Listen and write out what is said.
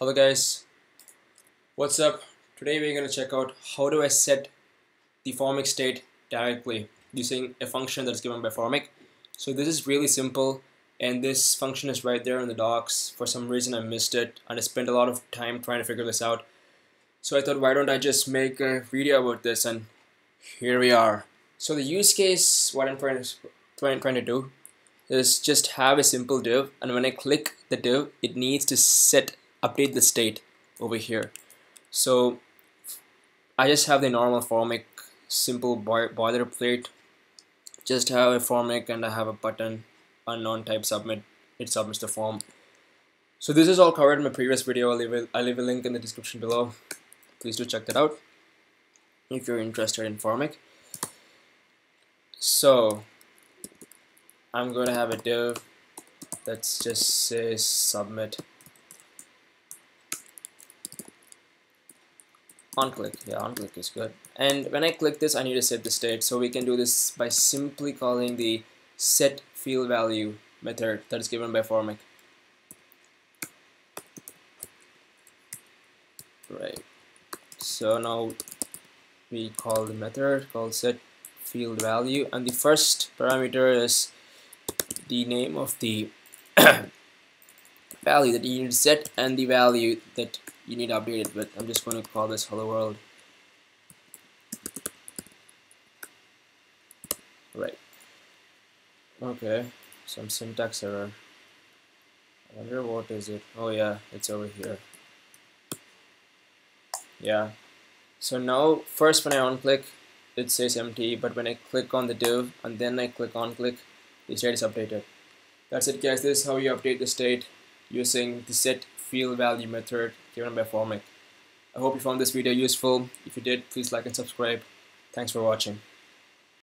Hello guys, what's up? Today we're going to check out how do I set the Formik state directly using a function that's given by Formik. So this is really simple and this function is right there in the docs. For some reason I missed it and I spent a lot of time trying to figure this out. So I thought why don't I just make a video about this and here we are. So the use case, what I'm trying to, trying, trying to do is just have a simple div and when I click the div it needs to set update the state over here. So I just have the normal Formik simple boilerplate. Just have a Formik and I have a button unknown type submit it submits the form. So this is all covered in my previous video. I'll leave, a, I'll leave a link in the description below. Please do check that out if you're interested in Formik. So I'm going to have a div that's just says submit on click yeah on click is good. And when I click this I need to set the state. So we can do this by simply calling the set field value method that is given by Formik. Right. So now we call the method called set field value. And the first parameter is the name of the value that you need to set and the value that you need to update it but I'm just going to call this hello world. Right. Okay, some syntax error. I wonder what is it. Oh yeah, it's over here. Yeah. So now, first when I on click, it says empty, but when I click on the div and then I click on click, the state is updated. That's it guys, this is how you update the state using the set field value method given by Formik. I hope you found this video useful. If you did, please like and subscribe. Thanks for watching.